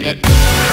Yeah.